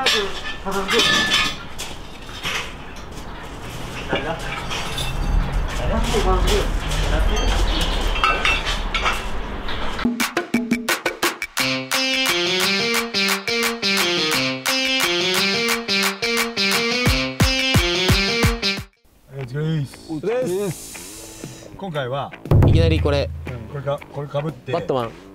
お疲れです今回はいきなりこれこれかこれかぶってバットマン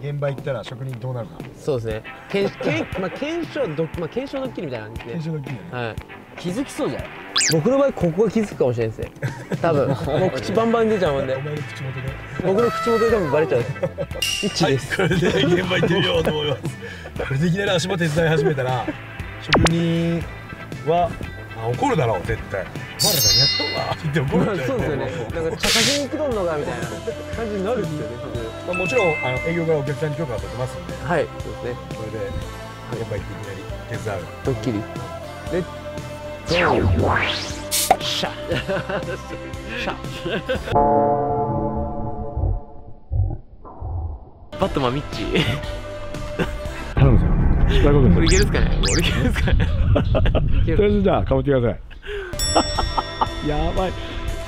現場行ったら職人どうなるか。そうですね。けんけんまあ検証ドッまあ検証ドッキリみたいな感じで。すね検証の金ね。はい。気づきそうじゃない僕の場合ここが気づくかもしれないですね。多分。もう口バンバン出ちゃうもんで。お前の口元で。僕の口元で多分バレちゃう。一です、これで現場行ってみようと思います。これでいきなり足場手伝い始めたら職人はあ怒るだろう絶対。お前ら何やっとんわ。って言って怒まあるんだよ。そうですよね。なんか茶化しに来とんのかみたいな感じになるんですよねまあ、もちろんあの営業からお客さんに許可が取ってますんで。僕はいそうですね。これで現場行っていきなり手伝う。ドッキリ。レッドンシャシャバットマンミッチ。ー頼むぞ失敗ここれいけるっすかね？これいけるっすかね？とりあえずじゃあかぶってください。やばい。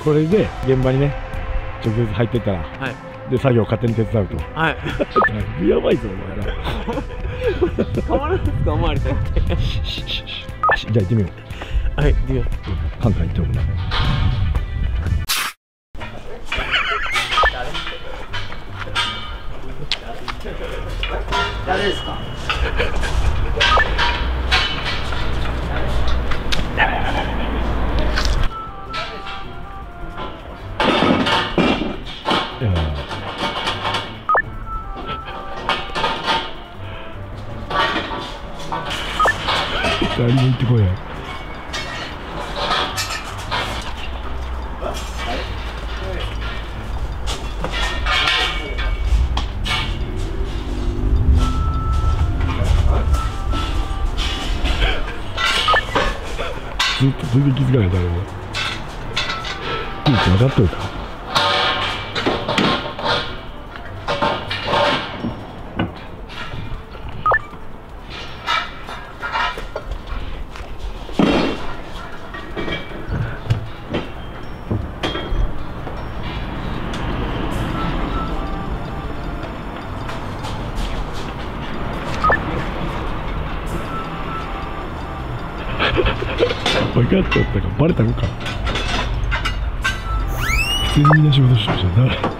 これで現場にね直接入ってったらはい。で作業勝手に手伝うと。はい。やばいぞお前ら。変わらないですかおまわりさんってよしじゃあ行ってみようはいではカンカン行っておくな誰ですか誰も行ってこいよずっと全然気づ 分かっちゃったかバレたのか。普通にみんな仕事してましたね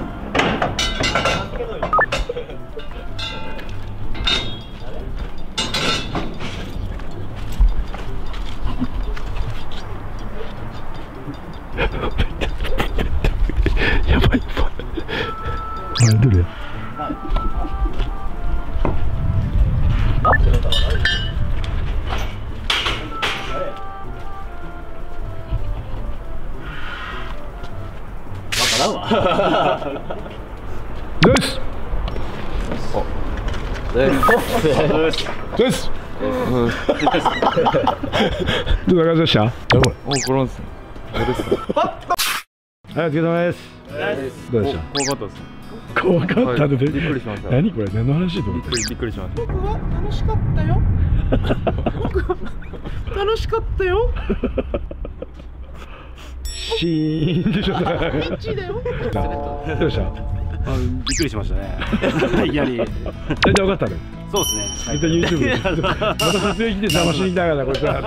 よしです。どんな感じでした？おこれですどうです。かはいお疲れ様です。どうでした？怖かったです怖かったで、びっくりしました。何これ？何の話と思って？びっくりびっくりしました。僕は楽しかったよ。僕は楽しかったよシーンでしょ。ミッチーだよ。どうでした？あびっくりしましたね。いきなり。大体分かったねそうですね。絶対 YouTube でまた撮影来て邪魔しに来たからこいつらっ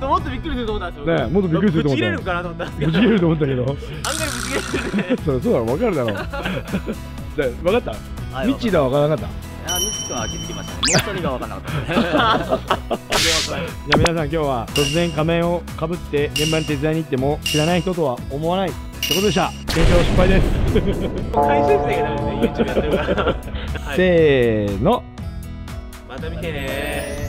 て。もっとびっくりすると思ったんですよ。ねもっとびっくりすると思ったぶち切れるかなと思ったんですけど。ぶち切れると思ったけど。案外ぶち切れるねそうそうだろ分かるだろう。で分かった、はいミッチーだは分からなかっあ、ミツ君は気づきましたね。もう一人が分からなかっ。たじゃあ皆さん今日は突然仮面をかぶって現場に手伝いに行っても知らない人とは思わないってことでした。検証失敗です。回収してがダメですね YouTube やってるから、はい、せーの。また見てね